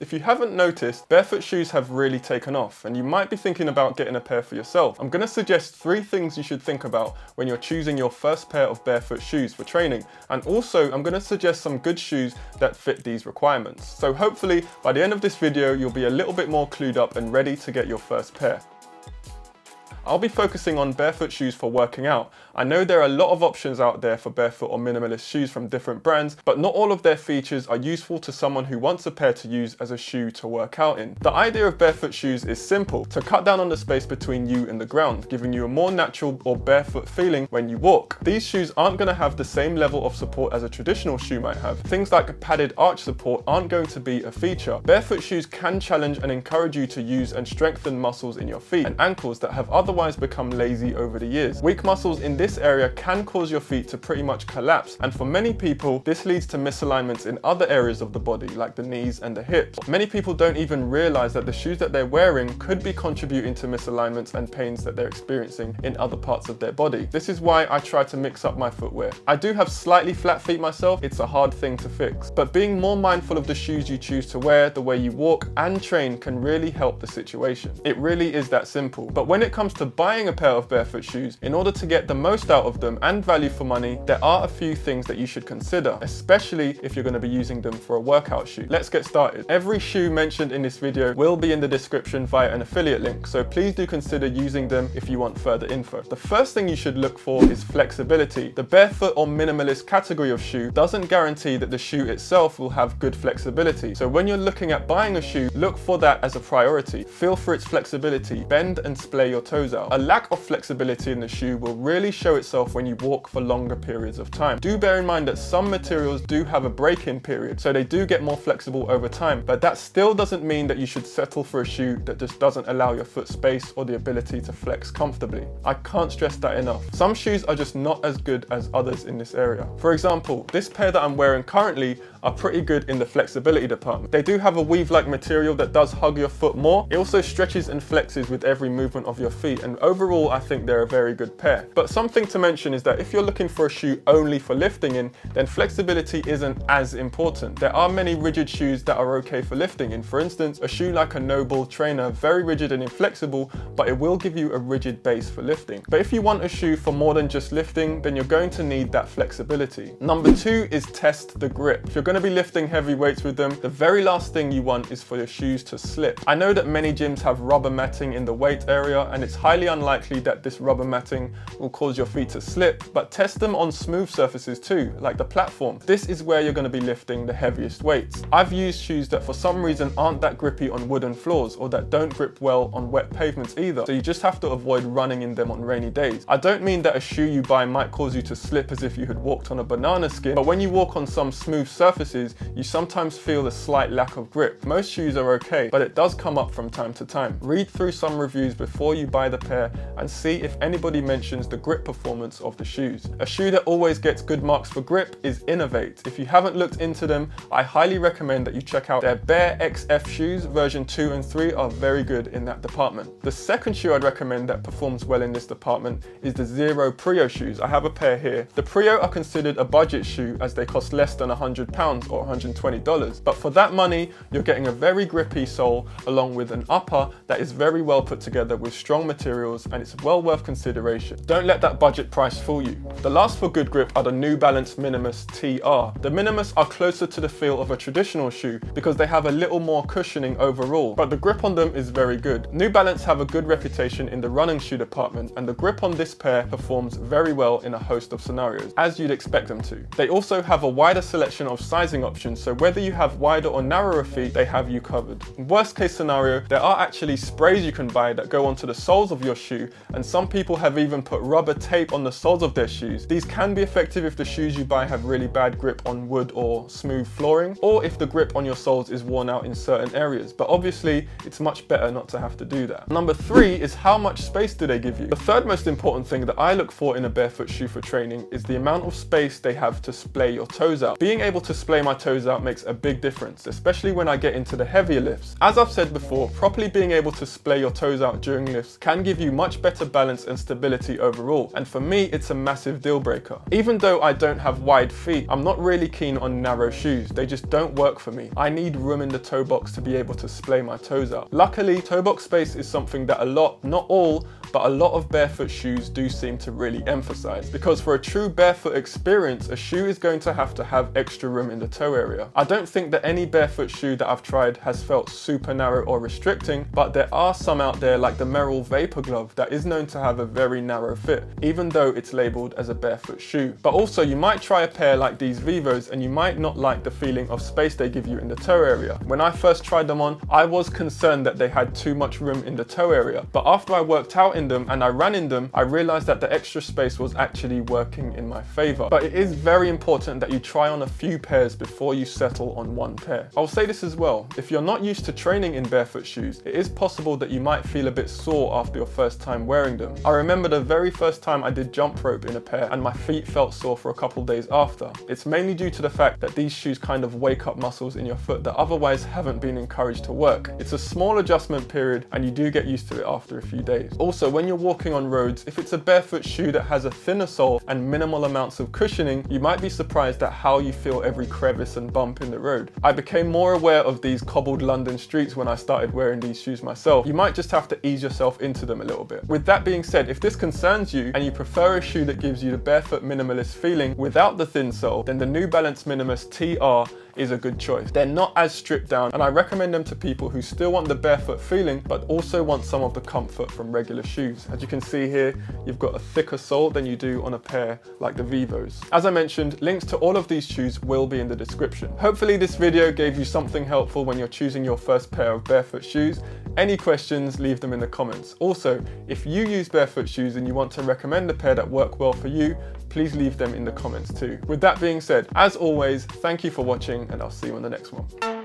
If you haven't noticed, barefoot shoes have really taken off and you might be thinking about getting a pair for yourself. I'm going to suggest three things you should think about when you're choosing your first pair of barefoot shoes for training. And also, I'm going to suggest some good shoes that fit these requirements. So hopefully, by the end of this video, you'll be a little bit more clued up and ready to get your first pair. I'll be focusing on barefoot shoes for working out. I know there are a lot of options out there for barefoot or minimalist shoes from different brands, but not all of their features are useful to someone who wants a pair to use as a shoe to work out in. The idea of barefoot shoes is simple, to cut down on the space between you and the ground, giving you a more natural or barefoot feeling when you walk. These shoes aren't going to have the same level of support as a traditional shoe might have. Things like padded arch support aren't going to be a feature. Barefoot shoes can challenge and encourage you to use and strengthen muscles in your feet and ankles that have other otherwise become lazy over the years. Weak muscles in this area can cause your feet to pretty much collapse and for many people this leads to misalignments in other areas of the body like the knees and the hips. Many people don't even realize that the shoes that they're wearing could be contributing to misalignments and pains that they're experiencing in other parts of their body. This is why I try to mix up my footwear. I do have slightly flat feet myself, it's a hard thing to fix, but being more mindful of the shoes you choose to wear, the way you walk and train can really help the situation. It really is that simple. But when it comes to buying a pair of barefoot shoes, in order to get the most out of them and value for money, there are a few things that you should consider, especially if you're going to be using them for a workout shoe. Let's get started. Every shoe mentioned in this video will be in the description via an affiliate link, so please do consider using them if you want further info. The first thing you should look for is flexibility. The barefoot or minimalist category of shoe doesn't guarantee that the shoe itself will have good flexibility. So when you're looking at buying a shoe, look for that as a priority. Feel for its flexibility, bend and splay your toes out. A lack of flexibility in the shoe will really show itself when you walk for longer periods of time. Do bear in mind that some materials do have a break-in period, so they do get more flexible over time, but that still doesn't mean that you should settle for a shoe that just doesn't allow your foot space or the ability to flex comfortably. I can't stress that enough. Some shoes are just not as good as others in this area. For example, this pair that I'm wearing currently are pretty good in the flexibility department. They do have a weave-like material that does hug your foot more. It also stretches and flexes with every movement of your feet and overall I think they're a very good pair. But something to mention is that if you're looking for a shoe only for lifting in, then flexibility isn't as important. There are many rigid shoes that are okay for lifting in. For instance, a shoe like a NOBULL Trainer, very rigid and inflexible, but it will give you a rigid base for lifting. But if you want a shoe for more than just lifting, then you're going to need that flexibility. Number two is test the grip. If you're going to be lifting heavy weights with them, the very last thing you want is for your shoes to slip. I know that many gyms have rubber matting in the weight area and it's highly unlikely that this rubber matting will cause your feet to slip, but test them on smooth surfaces too, like the platform. This is where you're going to be lifting the heaviest weights. I've used shoes that for some reason aren't that grippy on wooden floors or that don't grip well on wet pavements either, so you just have to avoid running in them on rainy days. I don't mean that a shoe you buy might cause you to slip as if you had walked on a banana skin, but when you walk on some smooth surface surfaces, you sometimes feel a slight lack of grip. Most shoes are okay, but it does come up from time to time. Read through some reviews before you buy the pair and see if anybody mentions the grip performance of the shoes. A shoe that always gets good marks for grip is Inov-8. If you haven't looked into them, I highly recommend that you check out their Bare XF shoes, version 2 and 3 are very good in that department. The second shoe I'd recommend that performs well in this department is the Xero Prio shoes. I have a pair here. The Prio are considered a budget shoe as they cost less than £100 or $120. But for that money, you're getting a very grippy sole along with an upper that is very well put together with strong materials and it's well worth consideration. Don't let that budget price fool you. The last for good grip are the New Balance Minimus TR. The Minimus are closer to the feel of a traditional shoe because they have a little more cushioning overall, but the grip on them is very good. New Balance have a good reputation in the running shoe department and the grip on this pair performs very well in a host of scenarios, as you'd expect them to. They also have a wider selection of options, so whether you have wider or narrower feet, they have you covered. Worst case scenario, there are actually sprays you can buy that go onto the soles of your shoe, and some people have even put rubber tape on the soles of their shoes. These can be effective if the shoes you buy have really bad grip on wood or smooth flooring, or if the grip on your soles is worn out in certain areas, but obviously it's much better not to have to do that. Number three is how much space do they give you? The third most important thing that I look for in a barefoot shoe for training is the amount of space they have to splay your toes out. Being able to splay splay my toes out makes a big difference, especially when I get into the heavier lifts. As I've said before, properly being able to splay your toes out during lifts can give you much better balance and stability overall, and for me it's a massive deal breaker. Even though I don't have wide feet, I'm not really keen on narrow shoes, they just don't work for me. I need room in the toe box to be able to splay my toes out. Luckily, toe box space is something that a lot, not all, but a lot of barefoot shoes do seem to really emphasize because for a true barefoot experience, a shoe is going to have to have extra room in the toe area. I don't think that any barefoot shoe that I've tried has felt super narrow or restricting, but there are some out there like the Merrell Vapor Glove that is known to have a very narrow fit, even though it's labeled as a barefoot shoe. But also you might try a pair like these Vivos and you might not like the feeling of space they give you in the toe area. When I first tried them on, I was concerned that they had too much room in the toe area, but after I worked out in them and I ran in them, I realized that the extra space was actually working in my favor. But it is very important that you try on a few pairs before you settle on one pair. I'll say this as well, if you're not used to training in barefoot shoes, it is possible that you might feel a bit sore after your first time wearing them. I remember the very first time I did jump rope in a pair and my feet felt sore for a couple days after. It's mainly due to the fact that these shoes kind of wake up muscles in your foot that otherwise haven't been encouraged to work. It's a small adjustment period and you do get used to it after a few days. Also, when you're walking on roads, if it's a barefoot shoe that has a thinner sole and minimal amounts of cushioning, you might be surprised at how you feel every crevice and bump in the road. I became more aware of these cobbled London streets when I started wearing these shoes myself. You might just have to ease yourself into them a little bit. With that being said, if this concerns you and you prefer a shoe that gives you the barefoot minimalist feeling without the thin sole, then the New Balance Minimus TR is a good choice. They're not as stripped down and I recommend them to people who still want the barefoot feeling but also want some of the comfort from regular shoes. As you can see here, you've got a thicker sole than you do on a pair like the Vivos. As I mentioned, links to all of these shoes will be in the description. Hopefully this video gave you something helpful when you're choosing your first pair of barefoot shoes. Any questions, leave them in the comments. Also, if you use barefoot shoes and you want to recommend a pair that work well for you, please leave them in the comments too. With that being said, as always, thank you for watching and I'll see you on the next one.